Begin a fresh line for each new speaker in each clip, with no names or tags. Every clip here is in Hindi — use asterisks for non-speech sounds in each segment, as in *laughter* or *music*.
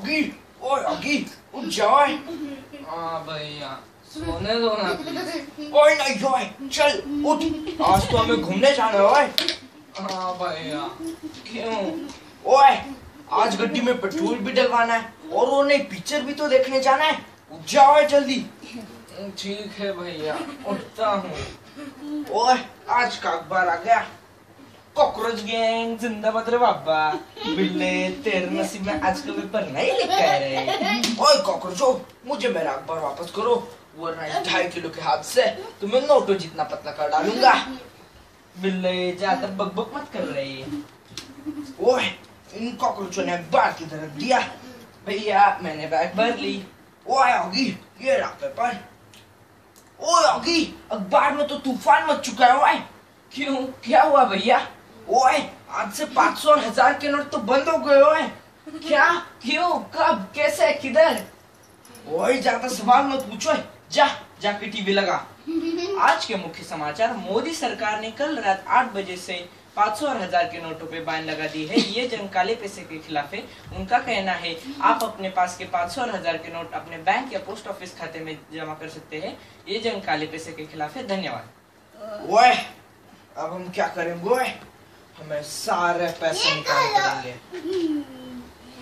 अगी ओए अगी उठ जाओ।
हाँ भैया सोने दो ना।
ओए नहीं जाओ चल उठ। आज तो हमें घूमने जाना है ओए।
हाँ भैया। क्यों?
ओए आज गड्डी में पेट्रोल भी डलवाना है और वो नहीं पिक्चर भी तो देखने जाना है। उठ जाओ जल्दी।
ठीक है भैया उठता हूँ।
ओए आज का अखबार आ गया।
कॉकरोच गैंग जिंदाबाद रे बाबा. बिल्ले, तेरे नसीब में आज का पेपर नहीं लिखा है रे.
ओए कॉकरोचो मुझे मेरा अखबार वापस करो, वरना इस ढाई किलो के हाथ से तुम्हें नोटो जितना पतला कर डालूँगा.
बिल्ले ज़्यादा बकबक मत कर रही.
ओए, इन कॉकरोचों ने अखबार की तरफ़ दिया.
भैया, मैंने बैग भर ली.
ओए अगी ये रहा पेपर. ओए अगी अखबार में तो तूफ़ान मच चुका है, ओए.
क्यों? क्या हुआ भैया?
ओए, आज से 500 और हज़ार के नोट तो बंद हो गए ओए।
क्या? क्यों? कब? कैसे? किधर?
ओए, ज़्यादा सवाल मत पूछो
जा जाके टीवी लगा। आज के मुख्य समाचार, मोदी सरकार ने कल रात आठ बजे से 500 और हज़ार के नोटों पे बैन लगा दी है। ये जंग काले पैसे के खिलाफ है, उनका कहना है, आप अपने पास के 500 और हज़ार के नोट अपने बैंक या पोस्ट ऑफ़िस खाते में जमा कर सकते हैं। ये जंग काले पैसे के खिलाफ है। धन्यवाद।
ओए, अब हम क्या करेंगे हमें सारे पैसे निकाल करेंगे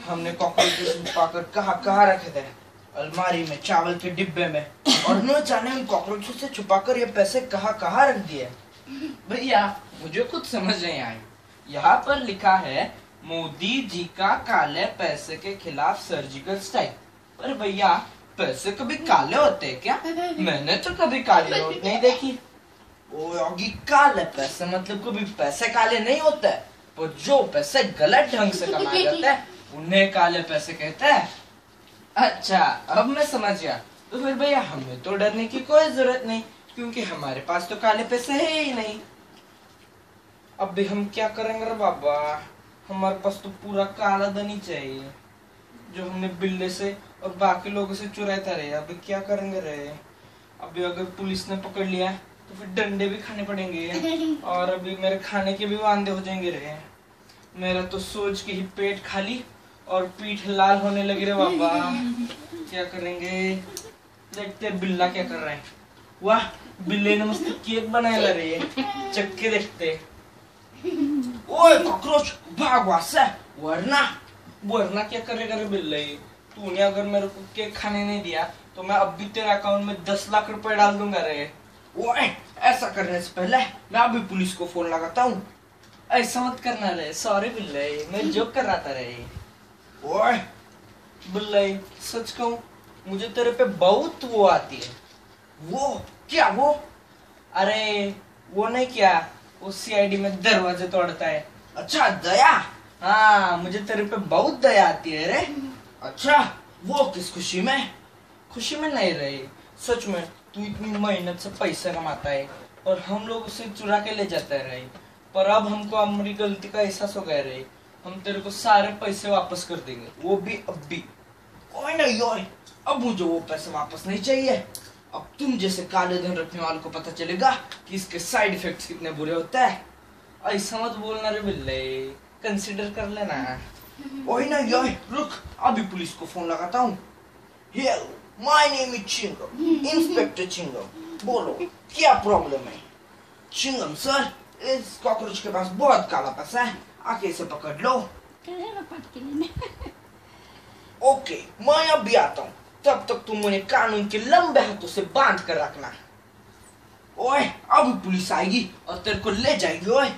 हमने कॉकरोचेस छुपाकर कहा कहाँ रखे थे? अलमारी में चावल के डिब्बे में। और न जाने उन कॉकरोचों से छुपाकर ये पैसे कहाँ कहाँ रख दिए।
भैया मुझे कुछ समझ नहीं आई। यहाँ पर लिखा है मोदी जी का काले पैसे के खिलाफ सर्जिकल स्ट्राइक पर भैया पैसे कभी काले होते हैं क्या? मैंने तो कभी काले *laughs* नोट नहीं देखी।
योगी काले पैसे मतलब कभी पैसे काले नहीं होते, पर जो पैसे गलत ढंग से कमाए जाते हैं, उन्हें काले पैसे कहते हैं।
अच्छा अब मैं समझ गया। तो फिर भैया, हमें तो डरने की कोई ज़रूरत नहीं, क्योंकि हमारे पास तो काले पैसे है ही नहीं। अब भी हम क्या करेंगे बाबा? हमारे पास तो पूरा काला धन ही चाहिए, जो हमने बिल्ले से और बाकी लोगों से चुराया था रे। अभी क्या करेंगे रे? अभी अगर पुलिस ने पकड़ लिया तो फिर डंडे भी खाने पड़ेंगे। और अभी मेरे खाने के भी वादे हो जाएँगे रे। मेरा तो सोच के ही पेट खाली और पीठ लाल होने लगी रे बाबा। क्या करेंगे? देखते बिल्ला क्या कर रहा है। वाह, बिल्ले ने मस्त केक बनाया रे। चक्के देखते
ओए, कॉकरोच भाग वहाँ से वरना
वरना क्या करेगा रे बिल्ले? तूने अगर मेरे को केक खाने नहीं दिया तो मैं अब भी तेरे अकाउंट में दस लाख रुपए डाल दूँगा रे।
ओए ऐसा करने से पहले मैं अभी पुलिस को फ़ोन लगाता हूँ।
ऐसा मत करना रे सॉरी बिल्ले मैं जोक कर रहा था रे।
ओए
बिल्ले सच कहूँ मुझे तेरे पे बहुत वो आती है।
वो क्या वो?
अरे वो नहीं क्या वो सीआईडी में दरवाजे तोड़ता है।
अच्छा दया?
हाँ मुझे तेरे पे बहुत दया आती है रे।
अच्छा वो किस खुशी में?
खुशी में नहीं रहे सच में। तू इतनी मेहनत से पैसा कमाता है और हम लोग उसे चुरा के ले जाते रहे। पर अब हमको हमारी गलती का एहसास हो गया रहे हम तेरे को सारे पैसे वापस कर देंगे। वो भी अब भी।
ओए नहीं ओए अब मुझे वो पैसे वापस नहीं चाहिए। अब तुम जैसे काले धन रखने वालों को पता चलेगा कि इसके साइड इफेक्ट्स कितने बुरे होते हैं।
ऐसा मत बोलना रे बिल्ले कंसिडर कर लेना।
ओए नहीं ओए रुक अभी पुलिस को फ़ोन लगाता हूँ। Hello my name is Chingam inspector Chingam बोलो क्या प्रॉब्लम है चिंगम सर इस कॉकरोच के पास बहुत काला पैसा है आके इसे पकड़ लो ओके मैं अभी आता हूँ तब तक तुम उन्हें कानून के लंबे हाथों से बाँध कर रखना ओए अभी पुलिस आएगी और तेरे को ले जाएगी ओए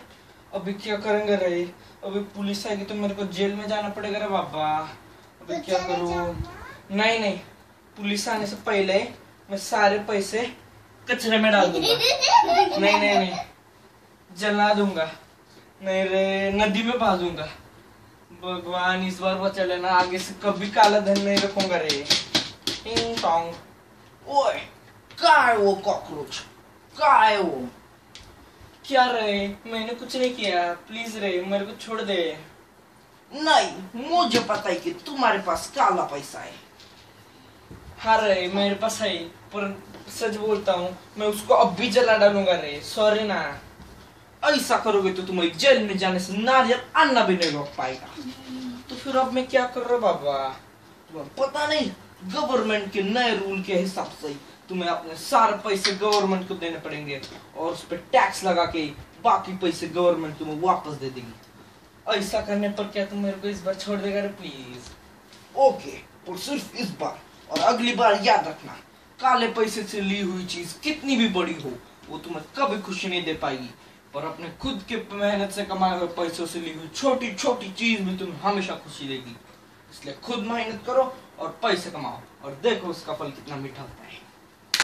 अभी क्या करेंगे रे अभी पुलिस आएगी तो मेरे को जेल में जाना पड़ेगा रे बाबा अभी क्या करूँ नहीं नहीं पुलिस आने से पहले मैं सारे पैसे कचरे में डाल दूँगा। नहीं नहीं नहीं। जला दूँगा। नहीं रे नदी में बहा दूँगा। भगवान, इस बार बचा लेना। आगे से कभी काला धन नहीं रखूँगा रे। टिंग
ओए वो कॉकरोच? का है वो?
क्या रे? मैंने कुछ नहीं किया। प्लीज़ रे, मेरे को छोड़ दे।
नहीं, मुझे पता है कि तुम्हारे पास काला पैसा है।
हाँ रे मेरे पास है पर सच बोलता हूँ, मैं उसको अब भी जला डालूँगा रे सॉरी ना।
ऐसा करोगे तो तुम्हें जेल में जाने से नारियल अन्ना भी नहीं रोक पाएगा।
तो फिर अब मैं क्या कर रहा बाबा?
तुम्हें पता नहीं गवर्नमेंट के नए रूल के हिसाब से तुम्हें अपने सारे पैसे गवर्नमेंट को देने पड़ेंगे और उस पर टैक्स लगा के बाकी पैसे गवर्नमेंट तुम्हें वापस दे देगी।
ऐसा करने पर क्या तुम मेरे को इस बार छोड़ देगा रे प्लीज़
ओके पर सिर्फ़ इस बार। और अगली बार याद रखना, काले पैसे से ली हुई चीज़ कितनी भी बड़ी हो, वो तुम्हें कभी खुशी नहीं दे पाएगी। पर अपने खुद के मेहनत से कमाए हुए पैसों से ली हुई छोटी छोटी चीज़ भी तुम्हें हमेशा खुशी देगी। इसलिए खुद मेहनत करो और पैसे कमाओ, और देखो उसका फल कितना मीठा होता है।